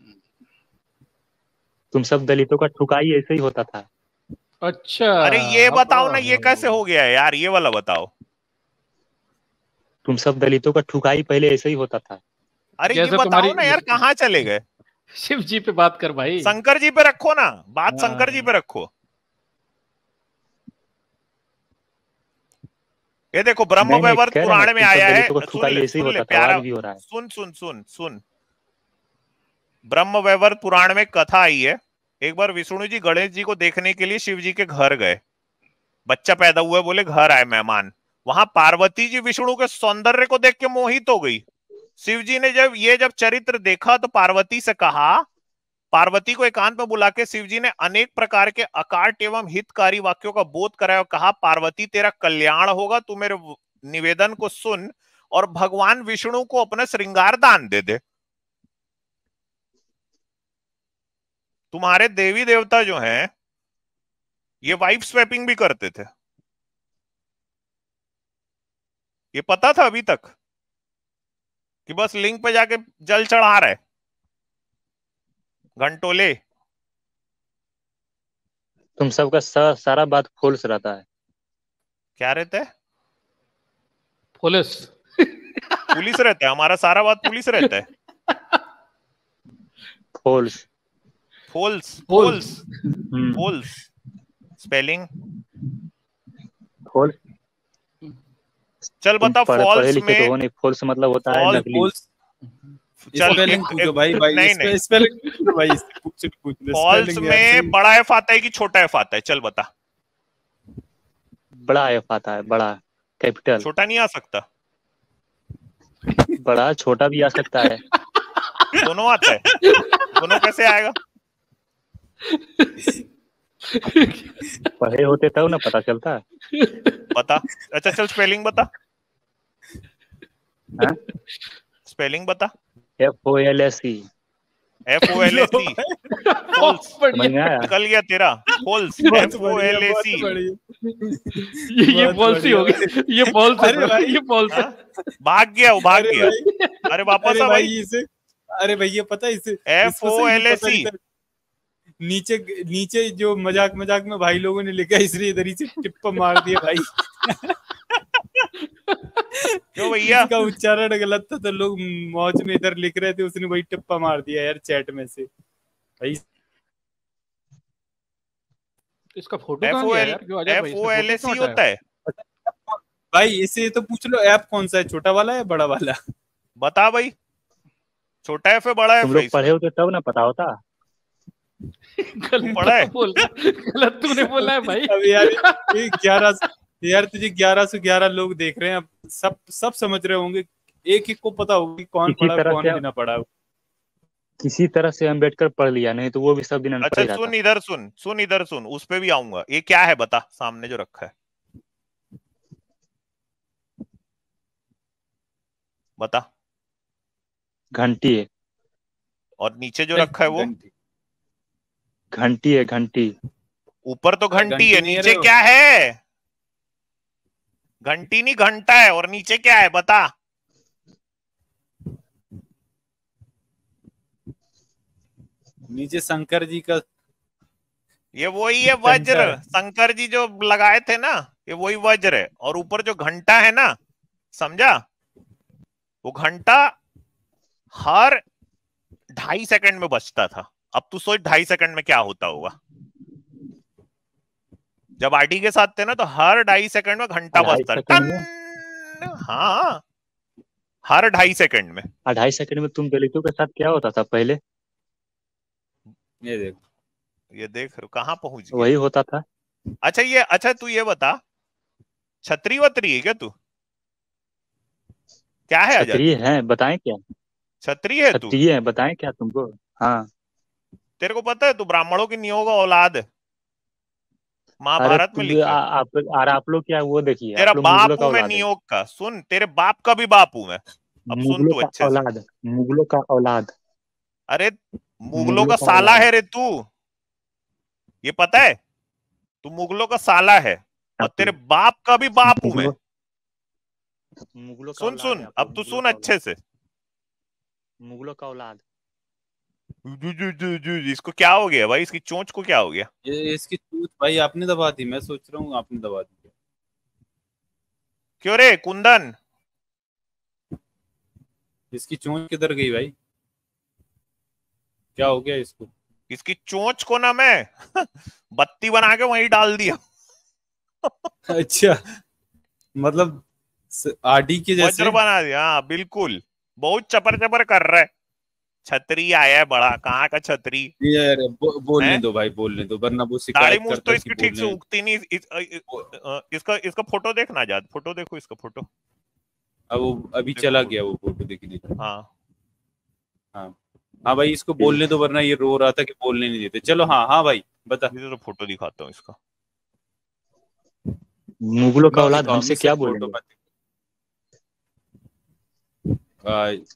तुम सब दलितों का ठुकाई ऐसे ही होता था। अच्छा। अरे ये बताओ ना ये कैसे हो गया है यार? ये वाला बताओ। तुम सब दलितों का ठुकाई पहले ऐसे ही होता था। अरे ये बताओ ना यार कहाँ चले गए? शिव जी पे बात कर भाई। शंकर जी पे रखो ना बात हाँ। शंकर जी पे रखो। ये देखो ब्रह्म वैवर्त पुराण में आया सुन ले प्यारा। है सुन सुन सुन सुन। ब्रह्म वैवर्त पुराण में कथा आई है। एक बार विष्णु जी गणेश जी को देखने के लिए शिव जी के घर गए। बच्चा पैदा हुआ बोले घर आए मेहमान। वहाँ पार्वती जी विष्णु के सौंदर्य को देख के मोहित हो गई। शिव जी ने जब ये जब चरित्र देखा तो पार्वती से कहा पार्वती को एकांत में बुला के शिव जी ने अनेक प्रकार के अकाट एवं हितकारी वाक्यों का बोध कराया और कहा, पार्वती, तेरा कल्याण होगा, तू मेरे निवेदन को सुन और भगवान विष्णु को अपना श्रृंगार दान दे दे। तुम्हारे देवी देवता जो हैं, ये वाइफ स्वैपिंग भी करते थे। ये पता था अभी तक कि बस लिंक पे जाके जल चढ़ा रहे। घंटोले। तुम सबका सा, सारा बात फॉल्स रहता है। क्या रहता है? पुलिस पुलिस रहता है हमारा सारा बात पुलिस रहता है। False. False. False. False spelling? False. चल बता फॉल्स लिखे तो नहीं फॉल्स मतलब होता है नकली। स्पेलिंग पूछो भाई भाई नहीं नहीं। स्पेलिंग पूछो भाई पूछ पूछ फॉल्स में बड़ा एफ़ आता है कि छोटा एफ़ आता है? चल बता। बड़ा एफ़ आता है बड़ा कैपिटल छोटा नहीं आ सकता। बड़ा छोटा भी आ सकता है। दोनों आता है। दोनों कैसे आएगा? पढ़े होते तब ना पता चलता। बता। अच्छा चल स्पेलिंग बता। हाँ? स्पेलिंग बता। F O L S E F O L A C false समझ में आया? निकल गया तेरा। False F O L A बढ़िया, सी बहुत बढ़िया। ये फॉल्स ही हो गया ये फॉल्स अरे भाई। ये फॉल्स हाँ? भाग गया वो भाग अरे गया। अरे वापस आ भाई इसे अरे भाई ये पता है इसे एफ़ ओ एल ए पता सी नीचे नीचे जो मज़ाक मज़ाक में भाई लोगों ने लिखा इसलिए इधर ही से टिप्पा मार दिया भाई। क्यों भैया? इसका उच्चारण गलत था तो लोग मौज में इधर लिख रहे थे उसने वही टिप्पा मार दिया यार चैट में से। भाई। इसका फ़ोटो कहाँ गया यार? एफ़ ओ एल ए सी होता है? भाई इसे तो पूछ लो ऐप कौन सा है? छोटा वाला है बड़ा वाला? बता भाई। छोटा एफ़ है बड़ा एफ़ तुम है लोग पढ़े होते तब ना पता होता। गलत पढ़ा है? बोल गलत तूने बोला है भाई। अब यार ये ग्यारह यार तुझे ग्यारह सौ ग्यारह लोग देख रहे हैं अब सब सब समझ रहे होंगे। एक एक को पता होगा कि कौन पढ़ा कौन बिना पढ़ा किसी तरह से अंबेडकर पढ़ लिया नहीं तो वो भी सब दिन अच्छा सुन इधर सुन सुन इधर सुन उस पे भी आऊँगा। ये क्या है बता सामने जो रखा है। बता। घंटी है। और नीचे जो रखा है वो? घंटी। है घंटी। ऊपर तो घंटी घंटी है नीचे क्या है? घंटी नहीं घंटा है और नीचे क्या है बता। नीचे शंकर जी का ये वही है वज्र। शंकर जी जो लगाए थे ना ये वही वज्र है। और ऊपर जो घंटा है ना समझा? वो घंटा हर ढाई सेकंड में बचता था। अब तू सोच ढाई सेकंड में क्या होता होगा? जब आरटी के साथ थे ना तो हर ढाई सेकंड में घंटा बजता टन! हाँ। हर ढाई सेकंड में। अढ़ाई सेकंड में तुम दलितों के साथ क्या होता था पहले? ये देखो। ये देख रहे कहाँ पहुँच वही होता था। अच्छा ये अच्छा तू ये बता। छतरी वतरी है क्या तू? क्या है क्षत्रिय है बताएँ क्या? छतरी है तू? है बताएँ क्या तुमको? हाँ। तेरे को पता है तू ब्राह्मणों की नियोग औलाद है। महाभारत में लिखा आ- आप और आप लोग क्या वो देखिए तेरा बाप मुगलों का हूँ मैं नियोग का। सुन तेरे बाप का भी बाप हूँ मैं। अब सुन तू अच्छे औलाद मुगलों का औलाद। अरे मुगलों का साला है रे तू। ये पता है? तू मुगलों का साला है और तेरे बाप का भी बाप हूँ मैं। मुगलों सुन सुन अब तू सुन अच्छे से। मुगलों का औलाद। इसको क्या हो गया भाई? इसकी चोंच को क्या हो गया? ये इसकी चूत भाई आपने दबा दी मैं सोच रहा हूँ आपने दबा दी। क्यों रे कुंदन? इसकी चोंच किधर गई भाई? क्या हो गया इसको? इसकी चोंच को ना मैं बत्ती बना के वहीं डाल दिया। अच्छा मतलब आडी के जैसे? बना दिया हाँ बिल्कुल। बहुत चपर चपर कर रहा है। छतरी आया है बड़ा कहाँ का छतरी? बो, बोलने दो भाई बोलने दो वरना वो दाढ़ी शिकायत मूछ करता तो इसकी ठीक से उगती नहीं इस, इसका इसका फ़ोटो देखना जाद फ़ोटो देखो इसका फ़ोटो। अब वो अभी चला गया वो फ़ोटो देखने हाँ। हाँ। हाँ भाई इसको बोलने दो वरना ये रो रहा था कि बोलने नहीं देते। चलो हाँ हाँ भाई बता। तो फ़ोटो दिखाता हूँ इसका। मुगलों का औलाद हमसे क्या बोल मत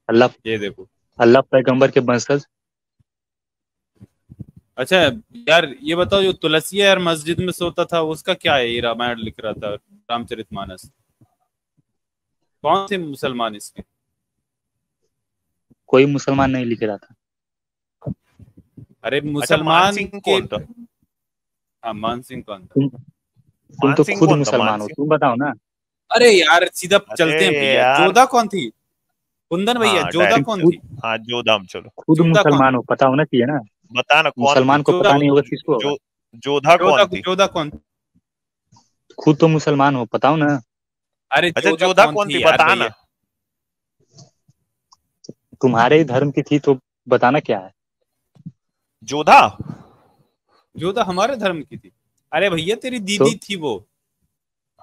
अल्लाह। ये देखो। अल्लाह पैगंबर के वंशज अच्छा यार ये बताओ जो तुलसी यार मस्जिद में सोता था उसका क्या है? ये रामायण लिख रहा था रामचरितमानस कौन से मुसलमान इसके? कोई मुसलमान नहीं लिख रहा था। अरे अच्छा मुसलमान के हाँ मान सिंह कौन था? तुम तो खुद मुसलमान हो तुम बताओ ना। अरे यार सीधा चलते हैं। जोधा कौन थी? कुंदन भैया हाँ, जोधा कौन थी? हाँ जोधाम चलो। खुद मुसलमान हो पता होना चाहिए ना? बता ना कौन मुसलमान को पता नहीं होगा किसको जो जोधा जोधा कौन थी? जोधा कौन खुद तो मुसलमान हो पता हो ना? अरे अच्छा जोधा कौन थी यार बता भैया? ना। तुम्हारे ही धर्म की थी तो बताना क्या है? जोधा? जोधा हमारे धर्म की थी। अरे भैया तेरी दीदी थी वो।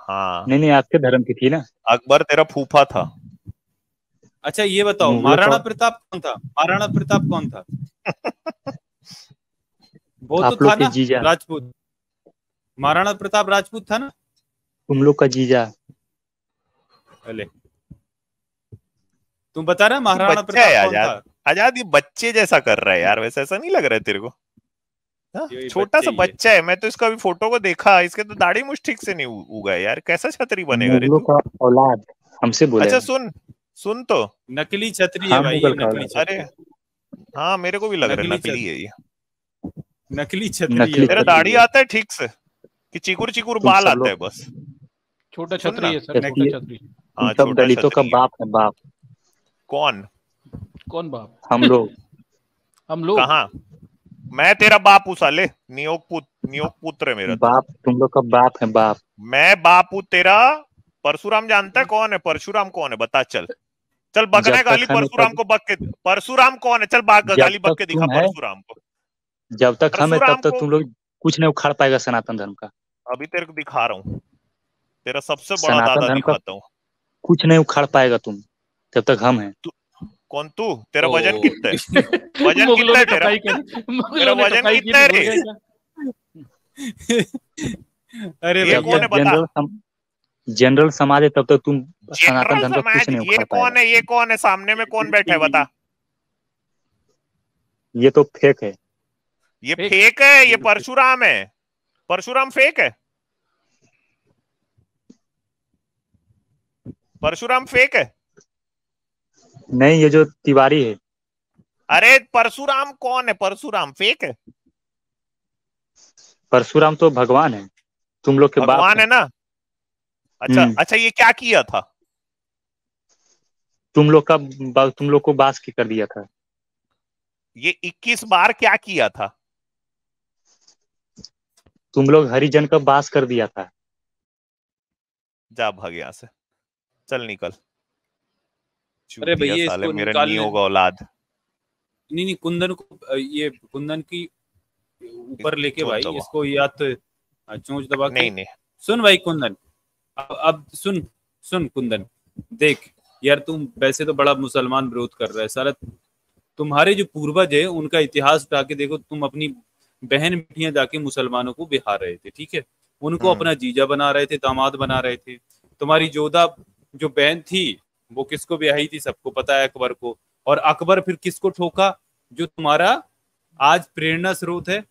हाँ। नहीं नहीं आपके धर्म की थी ना। अकबर तेरा फूफा था। अच्छा ये बताओ महाराणा प्रताप कौन था? महाराणा प्रताप कौन था? वो तो था ना राजपूत। महाराणा प्रताप राजपूत था ना? तुम लोग का जीजा। अले। तुम बता रहा महाराणा है प्रताप कौन आज़ाद। था? आज़ाद ये बच्चे जैसा कर रहा है यार वैसे ऐसा नहीं लग रहा है तेरे को? हाँ, छोटा सा बच्चा है मैं तो इसका अभी फ़ोटो को देखा इसके तो दाढ़ी मुछ ठीक से नहीं उगा है यार कैसा छतरी बनेगा रे तू? औलाद हमसे बोले। अच्छा सुन सुन तो। नकली छतरी है हाँ, भाई नकली अरे हाँ मेरे को भी लग रहा है नकली नकली है ये। नकली छतरी नकली है तेरा दाढ़ी आता है ठीक से कि चिकुर चिकुर बाल आता है बस। छोटा छतरी है सर छोटा छतरी- छतरी। हाँ सब दलितों का बाप है बाप। कौन? कौन बाप? हम लोग। हम लोग? कहाँ? मैं तेरा बाप हूँ साले। नियोग पुत्र नियोग पुत्र है मेरा। बाप तुम लोग का बाप है बाप। मैं बाप हूँ तेरा परशुराम जानता है कौन है? परशुराम कौन है? बता चल। चल बकने गाली परशुराम को बक के परशुराम कौन है? चल बाग गाली बक के दिखा परशुराम को। जब तक हमें तब तक तुम लोग कुछ नहीं उखाड़ पाएगा सनातन धर्म का। अभी तेरे को दिखा रहा हूँ। तेरा सबसे बड़ा दादा दिखाता हूँ। कुछ नहीं उखाड़ पाएगा तुम जब तक हम हैं। कौन तू? तेरा वज़न कितना है? वज़न कितना है तेरा? तेरा वज़न कितना है रे? अरे ये कौन है बता? जनरल समाज है तब तक तुम सनातन जनरल धर्म का कुछ नहीं ये उखाड़ कौन है ये कौन है? सामने में कौन बैठा है बता। ये तो फेक है। ये फेक। फेक है ये परशुराम है। परशुराम फेक है? परशुराम फेक है? नहीं ये जो तिवारी है। अरे परशुराम कौन है? परशुराम फेक है? परशुराम तो भगवान है। तुम लोग के भगवान है ना? अच्छा हम्म। अच्छा ये क्या किया था? तुम लोग का बा- तुम लोग को बास की कर दिया था। ये 21 बार क्या किया था? तुम लोग हरिजन का बास कर दिया था। जा भाग यहाँ से। चल निकल। अरे भैया, इसको मेरे निकालने- नियोग औलाद। नहीं नहीं कुंदन को ये कुंदन की ऊपर लेके भाई इसको या तो चोंच दबा के नहीं नहीं। सुन भाई कुंदन। अब अब सुन सुन कुंदन देख यार तुम वैसे तो बड़ा मुसलमान विरोध कर रहा है सारा तुम्हारे जो पूर्वज है उनका इतिहास उठा के देखो तुम अपनी बहन बेटियाँ जाके मुसलमानों को बिहार रहे थे ठीक है? उनको हम्म। अपना जीजा बना रहे थे दामाद बना रहे थे। तुम्हारी जोधा जो बहन थी वो किसको ब्याही थी सबको पता है अकबर को। और अकबर फिर किसको ठोका? जो तुम्हारा आज प्रेरणा स्रोत है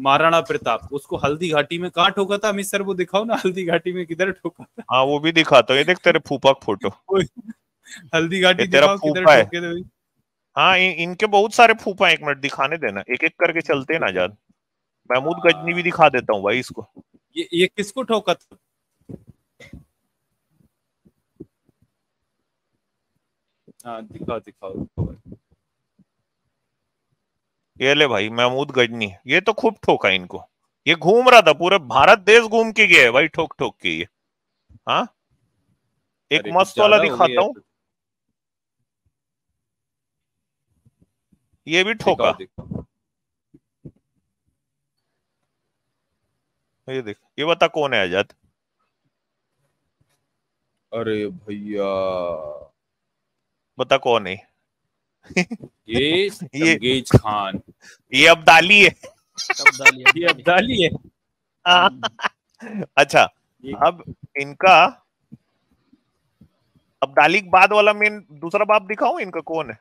महाराणा प्रताप उसको हल्दी घाटी में कहाँ ठोका था? अमित सर वो दिखाओ ना हल्दी घाटी में किधर ठोका था? हाँ वो भी दिखाता हूँ। ये देख तेरे फूफा फ़ोटो। हल्दी घाटी तेरा फूफा है। हाँ इन, इनके बहुत सारे फूफा एक मिनट दिखाने देना। एक एक करके चलते हैं ना आज़ाद महमूद गजनी भी दिखा देता हूँ भाई इसको। ये ये किसको ठोका था? हाँ दिखाओ दिखाओ। ये ले भाई महमूद गजनी ये तो खूब ठोका इनको। ये घूम रहा था पूरे भारत देश घूम के गया है भाई ठोक ठोक के ये। हाँ? एक मस्त वाला दिखाता हूँ। ये भी ठोका। ये देख ये बता कौन है आज़ाद? अरे भैया। बता कौन है? ये चंगेज खान। ये अब्दाली है। ये अब्दाली है। हाँ। अच्छा अब इनका अब्दाली बाद वाला मेन दूसरा बाप दिखाऊँ इनका कौन है?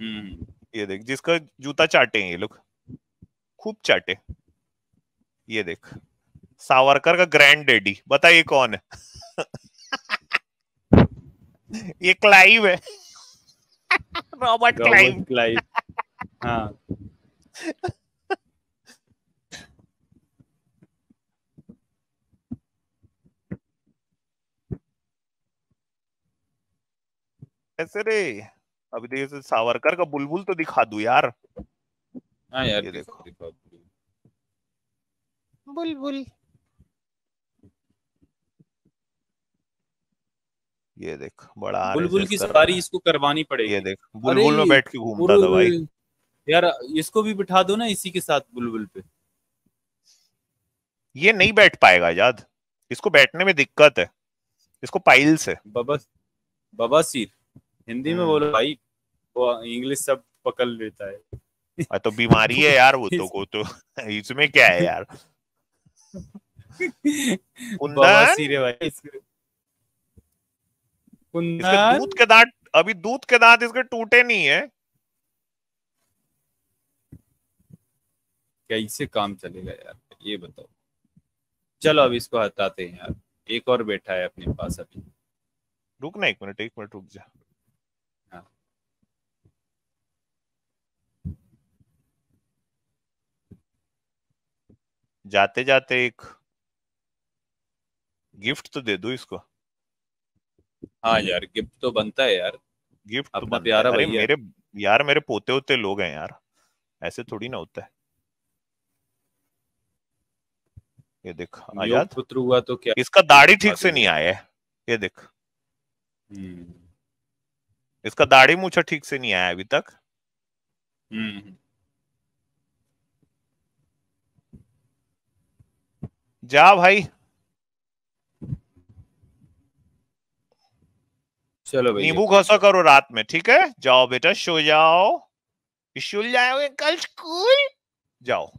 हम्म। ये देख जिसका जूता चाटे हैं ये लोग। खूब चाटे। ये देख सावरकर का ग्रैंड डैडी बताइए कौन है? ये क्लाइव है। रॉबर्ट क्लाइव क्लाइव हाँ। ऐसे रे अभी देखिए सावरकर का बुलबुल तो दिखा दू यार। हाँ यार ये दिखाओ बुलबुल। ये देख बड़ा बुलबुल की सवारी इसको करवानी पड़ेगी। ये देख बुलबुल में बैठ के घूमता था भाई। यार इसको भी बिठा दो ना इसी के साथ बुलबुल पे। ये नहीं बैठ पाएगा याद। इसको बैठने में दिक्कत है। इसको पाइल्स है बाबा बाबा सिर। हिंदी में हम्म। बोलो भाई वो इंग्लिश सब पकड़ लेता है। तो बीमारी है यार वो तो को तो। इसमें क्या है यार? बाबा कुंदन? सिर है भाई इसके दूध के दांत अभी दूध के दांत इसके टूटे नहीं है। कैसे काम चलेगा यार? ये बताओ। चलो अब इसको हटाते हैं यार। एक और बैठा है अपने पास अभी। रुकना एक मिनट एक मिनट रुक जा। हाँ। जाते जाते एक गिफ्ट तो दे दो इसको। हाँ यार गिफ्ट तो बनता है यार। गिफ्ट तो अपना है। प्यारा अरे मेरे यार मेरे पोते होते लोग हैं यार। ऐसे थोड़ी ना होता है। ये देख आज़ाद पुत्र हुआ तो क्या? इसका दाढ़ी ठीक से नहीं आया है ये देख। हम्म। इसका दाढ़ी मूछा ठीक से नहीं आया अभी तक। हम्म। जा भाई। चलो भैया। नींबू घसा करो रात में ठीक है? जाओ बेटा सो जाओ। स्कूल जाओगे कल स्कूल? जाओ।